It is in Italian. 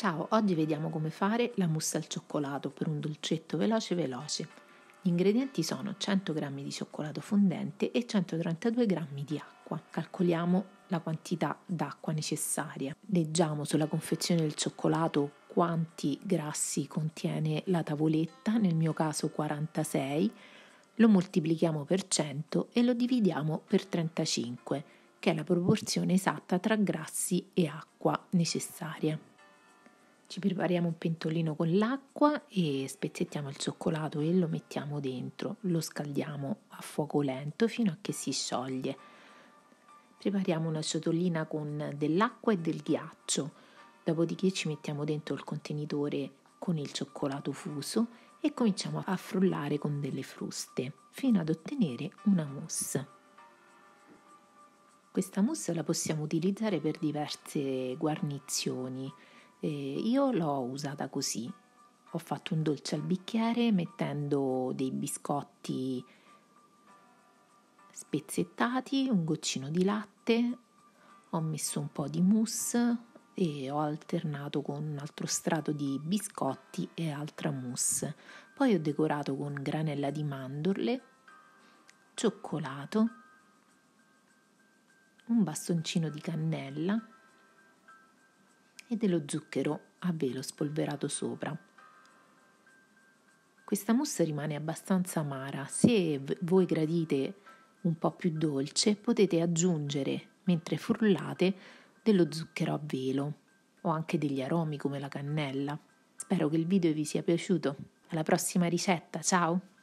Ciao, oggi vediamo come fare la mousse al cioccolato per un dolcetto veloce veloce. Gli ingredienti sono 100 g di cioccolato fondente e 132 g di acqua. Calcoliamo la quantità d'acqua necessaria. Leggiamo sulla confezione del cioccolato quanti grassi contiene la tavoletta, nel mio caso 46, lo moltiplichiamo per 100 e lo dividiamo per 35, che è la proporzione esatta tra grassi e acqua necessaria. Ci prepariamo un pentolino con l'acqua e spezzettiamo il cioccolato e lo mettiamo dentro, lo scaldiamo a fuoco lento fino a che si scioglie. Prepariamo una ciotolina con dell'acqua e del ghiaccio, dopodiché ci mettiamo dentro il contenitore con il cioccolato fuso e cominciamo a frullare con delle fruste fino ad ottenere una mousse. Questa mousse la possiamo utilizzare per diverse guarnizioni. Eh, io l'ho usata così. Ho fatto un dolce al bicchiere mettendo dei biscotti spezzettati, un goccino di latte, ho messo un po' di mousse e ho alternato con un altro strato di biscotti e altra mousse. Poi ho decorato con granella di mandorle, cioccolato, un bastoncino di cannella e dello zucchero a velo spolverato sopra. Questa mousse rimane abbastanza amara. Se voi gradite un po' più dolce, potete aggiungere, mentre frullate, dello zucchero a velo o anche degli aromi come la cannella. Spero che il video vi sia piaciuto. Alla prossima ricetta, ciao!